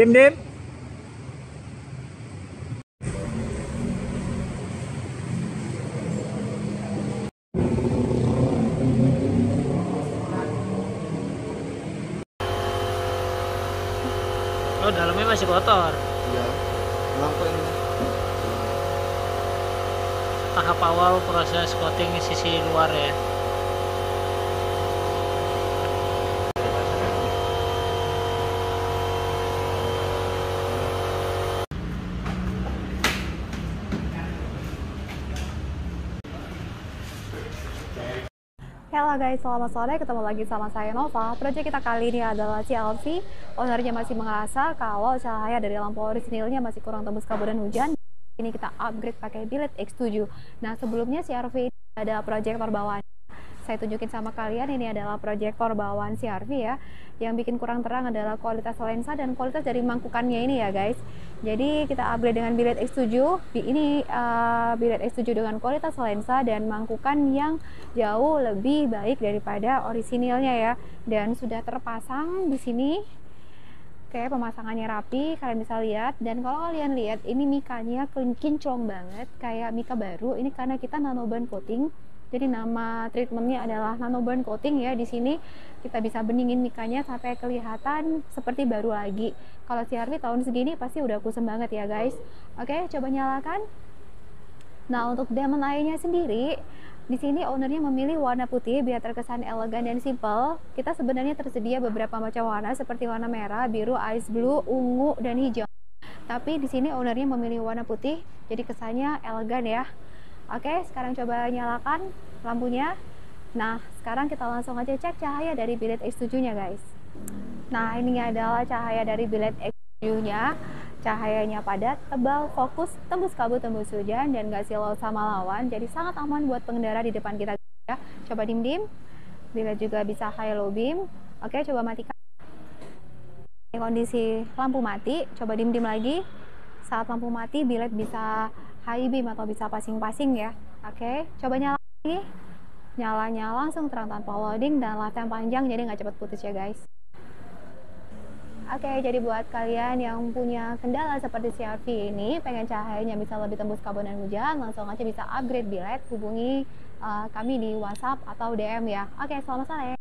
Dim dim. Oh dalamnya masih kotor. Iya. Lampu ini. Tahap awal proses coating sisi luar ya. Halo guys, selamat sore. Ketemu lagi sama saya Nova. Proyek kita kali ini adalah CLC. Ownernya masih merasa kalau cahaya dari lampu orisinilnya masih kurang tembus kabut dan hujan. Ini kita upgrade pakai bilet X7. Nah, sebelumnya CRV ini ada proyektor bawaan. Saya tunjukin sama kalian ini adalah proyektor bawaan CRV ya. Yang bikin kurang terang adalah kualitas lensa dan kualitas dari mangkukannya ini ya guys. Jadi kita upgrade dengan bilet X7. Ini uh, bilet X7 dengan kualitas lensa dan mangkukan yang jauh lebih baik daripada orisinilnya ya. Dan sudah terpasang di sini. Oke, pemasangannya rapi, kalian bisa lihat. Dan kalau kalian lihat, ini mikanya kinclong banget, kayak mika baru. Ini karena kita nanoban coating. Jadi nama treatmentnya adalah nanoburn coating ya. Di sini kita bisa beningin mikanya sampai kelihatan seperti baru lagi. Kalau CRV tahun segini pasti udah kusem banget ya guys. Oke, coba nyalakan. Nah untuk diamond eye-nya sendiri, di sini ownernya memilih warna putih biar terkesan elegan dan simple. Kita sebenarnya tersedia beberapa macam warna seperti warna merah, biru, ice blue, ungu, dan hijau. Tapi di sini ownernya memilih warna putih, jadi kesannya elegan ya. Oke, sekarang coba nyalakan lampunya. Nah, sekarang kita langsung aja cek cahaya dari bilet X7-nya, guys. Nah, ini adalah cahaya dari bilet X7-nya. Cahayanya padat, tebal, fokus, tembus kabut, tembus hujan, dan gak silau sama lawan. Jadi sangat aman buat pengendara di depan kita. Ya. Coba dim-dim. Bilet juga bisa high low beam. Oke, coba matikan. Ini kondisi lampu mati. Coba dim-dim lagi. Saat lampu mati, bilet bisa high beam atau bisa passing-passing ya oke coba nyala lagi nyalanya langsung terang tanpa loading dan lifetime panjang jadi nggak cepat putus ya guys Oke, jadi buat kalian yang punya kendala seperti CRV ini, pengen cahayanya bisa lebih tembus kabut dan hujan, langsung aja bisa upgrade bilet, hubungi uh, kami di WhatsApp atau DM ya. Oke, selamat sore.